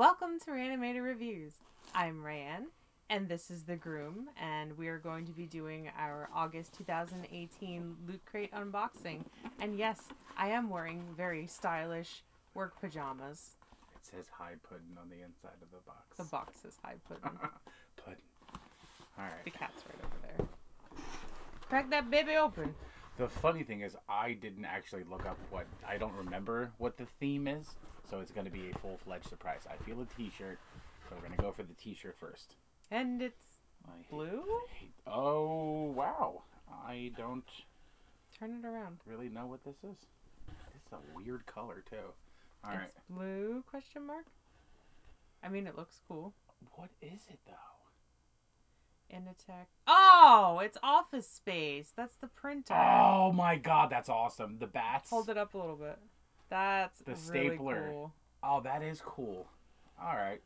Welcome to Rayanimator Reviews. I'm Rayanne, and this is The Groom, and we are going to be doing our August 2018 Loot Crate unboxing. And yes, I am wearing very stylish work pajamas. It says high pudding on the inside of the box. The box is high pudding. pudding. All right. The cat's right over there. Crack that baby open. The funny thing is, I didn't actually look up what I don't remember what the theme is, so it's going to be a full fledged surprise. I feel a T-shirt, so we're going to go for the T-shirt first. And it's I blue? I hate- oh wow! I don't Turn it around. really know what this is. This is a weird color too. All right, It's blue question mark? I mean it looks cool. what is it though? In attack. Oh, it's office space. That's the printer. Oh my god, that's awesome! The bats. Hold it up a little bit. That's The really stapler. cool. Oh, that is cool. All right.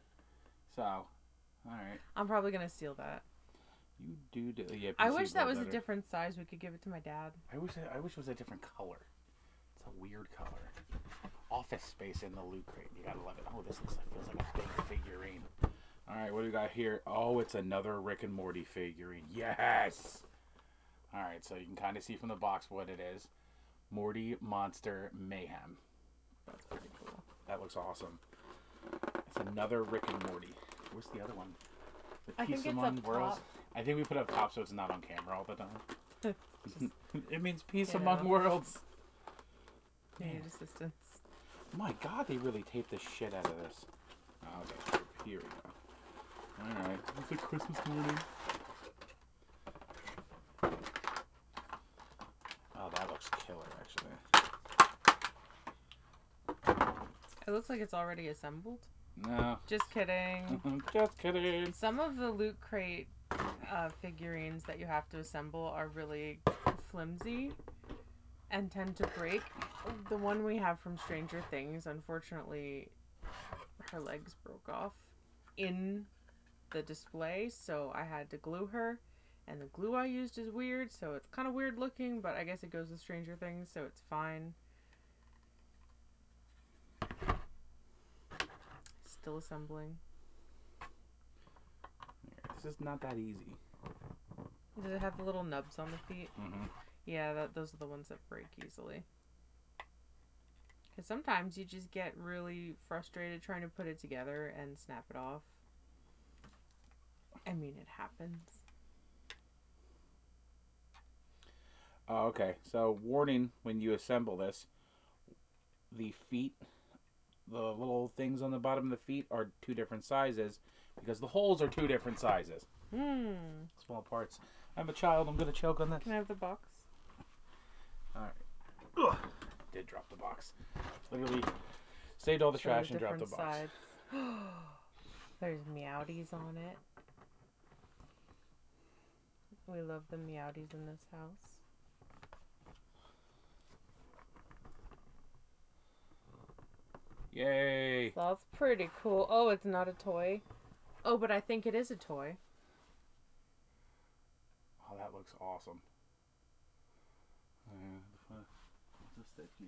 So, all right. I'm probably gonna steal that. You do. do yeah, I wish that was a different size. We could give it to my dad. I wish. I wish it was a different color. It's a weird color. Office space in the loot crate. You gotta love it. Oh, this looks like feels like a big figurine. All right, what do we got here? Oh, it's another Rick and Morty figurine. Yes. All right, so you can kind of see from the box what it is. Morty Monster Mayhem. That's pretty cool. That looks awesome. It's another Rick and Morty. Where's the other one? The I think Peace it's Among Worlds. top. I think we put up top so it's not on camera all the time. it means peace Yeah. among worlds. You need assistance. My God, they really taped the shit out of this. Oh, okay, here we go. All right, it's a Christmas morning. Oh, that looks killer, actually. It looks like it's already assembled. No, Just kidding. just kidding. Some of the loot crate uh, figurines that you have to assemble are really flimsy and tend to break. The one we have from Stranger Things, unfortunately, her legs broke off in the display, so I had to glue her. And the glue I used is weird, so it's kind of weird looking, but I guess it goes with Stranger Things, so it's fine. Still assembling. This is not that easy. Does it have the little nubs on the feet? Mm-hmm. Yeah, that, those are the ones that break easily. Because sometimes you just get really frustrated trying to put it together and snap it off. I mean, it happens. Oh, okay. So, warning when you assemble this, the feet, the little things on the bottom of the feet are two different sizes because the holes are two different sizes. Hmm. Small parts. I'm a child. I'm going to choke on this. Can I have the box? All right. Ugh. Did drop the box. Literally saved all the Show trash and dropped the box. sides. There's meowdies on it. We love the meowdies in this house. Yay. That's pretty cool. Oh, it's not a toy. Oh, but I think it is a toy. Oh, that looks awesome. Uh, just stick you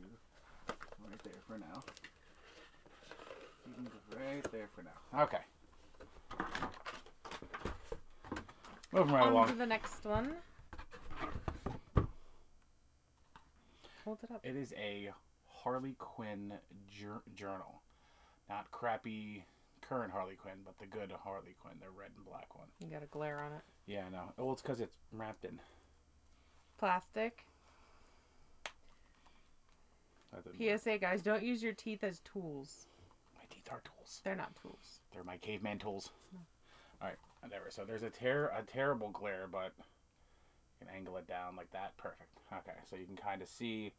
right there for now. You can go right there for now. Okay. Moving right On to the next one. Hold it up. It is a Harley Quinn jour- journal. Not crappy current Harley Quinn, but the good Harley Quinn, the red and black one. You got a glare on it. Yeah, I know. Well, it's because it's wrapped in. Plastic. I didn't- PSA, guys, don't use your teeth as tools. My teeth are tools. They're not tools. They're my caveman tools. All right, whatever. So there's a ter- a terrible glare, but you can angle it down like that. Perfect. Okay, so you can kind of see,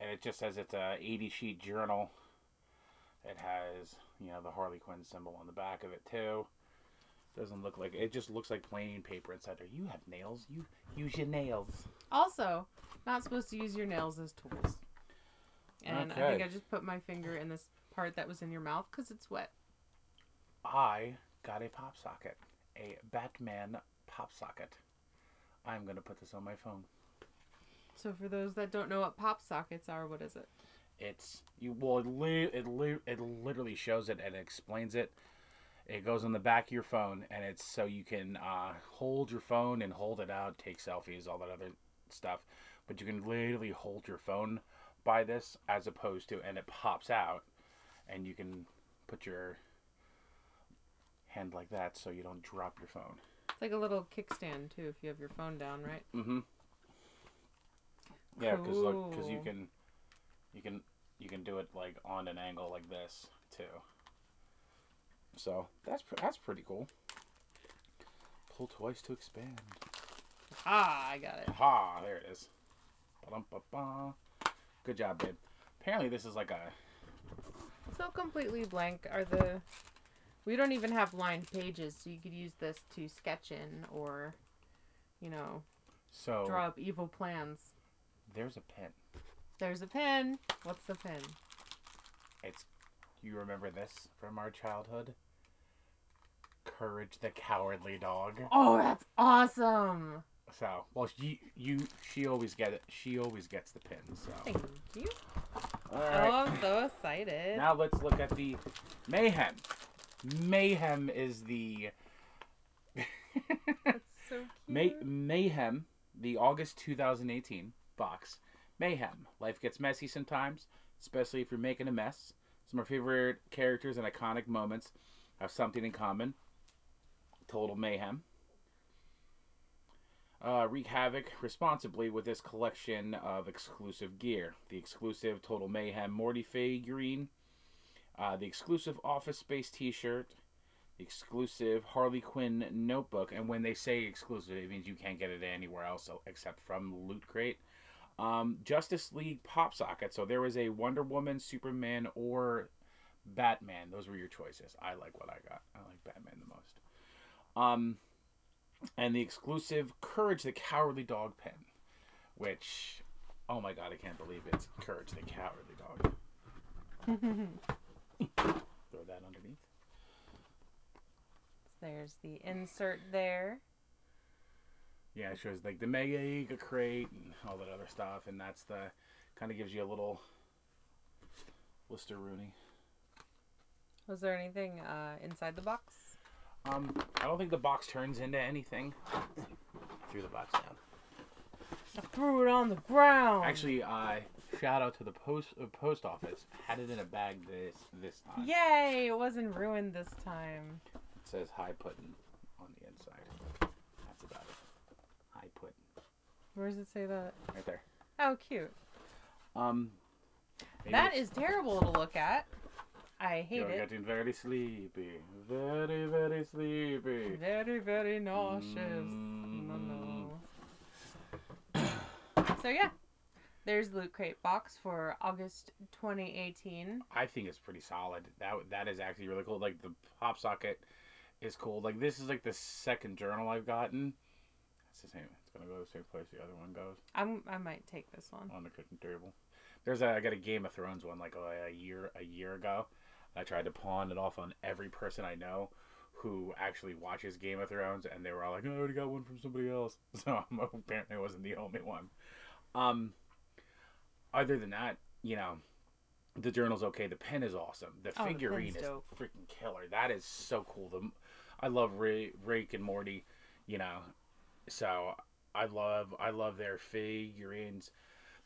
and it just says it's a 80 sheet journal. It has you know the Harley Quinn symbol on the back of it too. Doesn't look like it just looks like plain paper inside there. You have nails. You use your nails. Also, not supposed to use your nails as tools. And I think I just put my finger in this part that was in your mouth because it's wet. I got a pop socket, a Batman pop socket. I'm gonna put this on my phone. So for those that don't know what pop sockets are, what is it? It's you. Well, it li- it li- it literally shows it and explains it. It goes on the back of your phone, and it's so you can uh, hold your phone and hold it out, take selfies, all that other stuff. But you can literally hold your phone by this, as opposed to, and it pops out, and you can put your hand like that so you don't drop your phone. It's like a little kickstand too if you have your phone down, right? Mm-hmm. Yeah, because you can, you can, you can do it like on an angle like this too. So that's pr- that's pretty cool. Pull twice to expand. Ah, I got it. Ha! There it is. Ba-dum-ba-ba. Good job, babe. Apparently, this is like a So completely blank are the. We don't even have lined pages, so you could use this to sketch in or, you know, so. draw up evil plans. There's a pin. There's a pin. What's the pin? It's. You remember this from our childhood? Courage the Cowardly Dog. Oh, that's awesome! So, well, you, you, she always get it. She always gets the pin. So, Thank you. all Oh. I'm so excited. Now let's look at the mayhem. Mayhem is the That's so cute. May- mayhem. The August 2018 box. Mayhem. Life gets messy sometimes, especially if you're making a mess. Some of our favorite characters and iconic moments have something in common. Total mayhem. Uh, wreak havoc responsibly with this collection of exclusive gear. The exclusive Total Mayhem Morty figurine, uh, the exclusive Office Space T-shirt, the exclusive Harley Quinn notebook. And when they say exclusive, it means you can't get it anywhere else except from Loot Crate. Um, Justice League pop socket. So there was a Wonder Woman, Superman, or Batman. Those were your choices. I like what I got. I like Batman the most. Um, and the exclusive Courage the Cowardly Dog pen, which, oh my god, I can't believe it's Courage the Cowardly Dog. Throw that underneath. There's the insert there. Yeah, it shows like the mega crate and all that other stuff, and that's the kind of gives you a little blister Rooney. Was there anything uh, inside the box? Um, I don't think the box turns into anything. Threw the box down. I threw it on the ground. Actually, I shout out to the post uh, post office. Had it in a bag this this time. Yay! It wasn't ruined this time. It says high pudding on the inside. That's about it. High pudding Where does it say that? right there. Oh, cute. Um, That is terrible to look at. I hate You're it. getting very sleepy, very very sleepy. Very, very nauseous. No, Mm. no. so yeah, there's Loot Crate box for August 2018. I think it's pretty solid. That that is actually really cool. Like the pop socket is cool. Like this is like the second journal I've gotten. It's the same. It's gonna go the same place the other one goes I'm I might take this one. on the cooking table. There's a I got a Game of Thrones one like a, a year a year ago. I tried to pawn it off on every person I know who actually watches Game of Thrones, and they were all like, "I already got one from somebody else." So I'm, apparently, I wasn't the only one. Um, other than that, you know, the journal's okay. The pen is awesome. The Oh, the figurine pen's is freaking killer. That is so cool. The I love Ray, Rake and Morty. You know, so I love I love their figurines.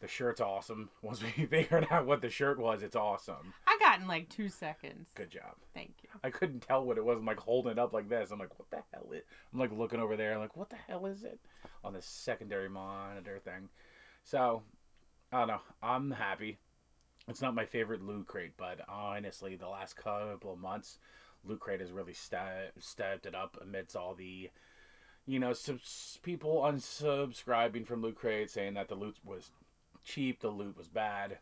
The shirt's awesome. Once we figured out what the shirt was, it's awesome. I got in like two seconds. Good job. Thank you. I couldn't tell what it was. I'm like holding it up like this. I'm like, what the hell is? I'm like looking over there. I'm like, what the hell is it? On the secondary monitor thing. So, I don't know. I'm happy. It's not my favorite loot crate, but honestly, the last couple of months, loot crate has really stepped it up amidst all the, you know, subs- people unsubscribing from loot crate saying that the loot was cheap, the loot was bad,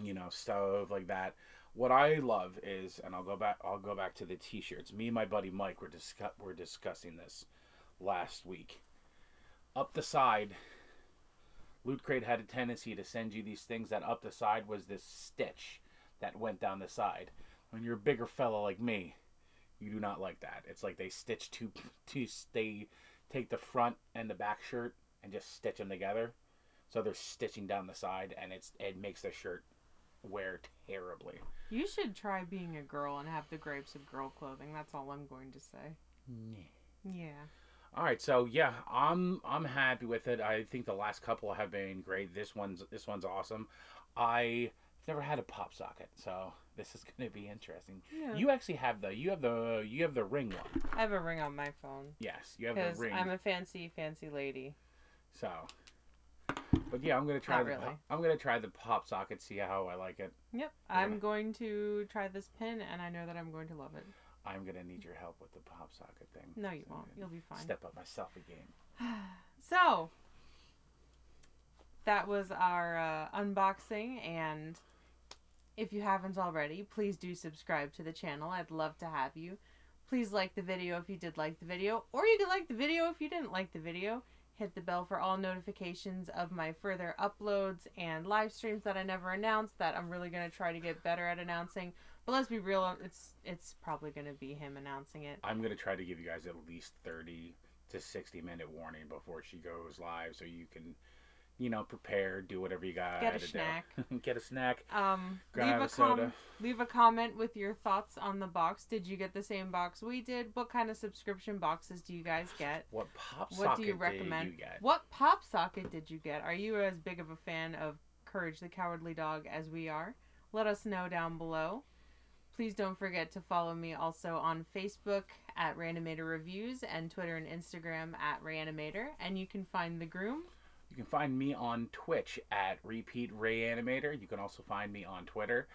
you know, stuff like that what I love is, and I'll go back. I'll go back to the T-shirts. Me and my buddy Mike were discuss were discussing this last week. Up the side, Loot Crate had a tendency to send you these things that up the side was this stitch that went down the side. When you're a bigger fella like me, you do not like that. It's like they stitch two, two. They take the front and the back shirt and just stitch them together. So they're stitching down the side, and it's it makes the shirt wear terribly. You should try being a girl and have the grapes of girl clothing. That's all I'm going to say. Yeah. All right, so yeah, I'm I'm happy with it. I think the last couple have been great. This one's this one's awesome. I've never had a pop socket, so this is going to be interesting. Yeah. You actually have the you have the you have the ring one. I have a ring on my phone Yes, you have the ring. I'm a fancy, fancy lady. So, but yeah, I'm gonna try Not the really. I'm gonna try the pop socket. See how I like it. Yep. I'm going to try this pin, and I know that I'm going to love it. I'm gonna need your help with the pop socket thing. No, you So won't. You'll be fine. Step up myself a game. So, that was our uh, unboxing, and if you haven't already, please do subscribe to the channel. I'd love to have you. Please like the video if you did like the video, or you could like the video if you didn't like the video. Hit the bell for all notifications of my further uploads and live streams that I never announce that I'm really going to try to get better at announcing. But let's be real, it's it's probably going to be him announcing it. I'm gonna try to give you guys at least 30 to 60 minute warning before she goes live, so you can, you know, prepare, do whatever you got. Get a snack. Get a snack. Um, Grab leave a, a soda. com- leave a comment with your thoughts on the box. Did you get the same box we did? What kind of subscription boxes do you guys get? What pop What socket do you recommend? did you get? What pop socket did you get? Are you as big of a fan of Courage the Cowardly Dog as we are? Let us know down below. Please don't forget to follow me also on Facebook at Rayanimator Reviews and Twitter and Instagram at Rayanimator. And you can find the groom. You can find me on Twitch at Repeat Ray Animator. You can also find me on Twitter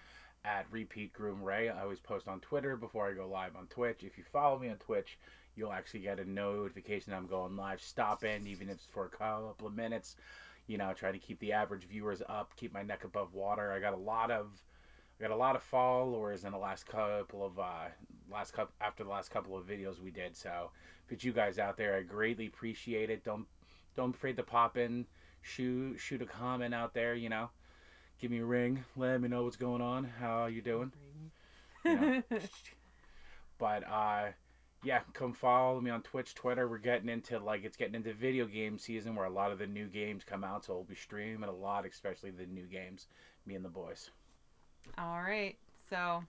at Repeat Groom Ray. I always post on Twitter before I go live on Twitch. If you follow me on Twitch, you'll actually get a notification I'm going live. Stop in, even if it's for a couple of minutes. You know, try to keep the average viewers up, keep my neck above water. I got a lot of I got a lot of followers in the last couple of uh last couple after the last couple of videos we did. So if it's you guys out there, I greatly appreciate it. Don't don't be afraid to pop in, shoot shoot a comment out there. You know, give me a ring, let me know what's going on, how are you doing. You know. but uh, yeah, come follow me on Twitch, Twitter. We're getting into like it's getting into video game season where a lot of the new games come out, so we'll be streaming a lot, especially the new games. Me and the boys. All right. So,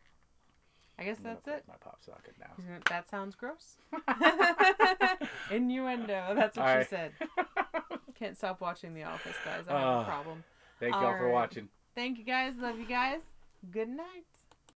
I guess that's it. My pop socket now. That sounds gross. Innuendo. That's what All she right. said. Can't stop watching The Office, guys. I have Ah. a problem. Thank y'all for watching. Thank you guys. Love you guys. Good night.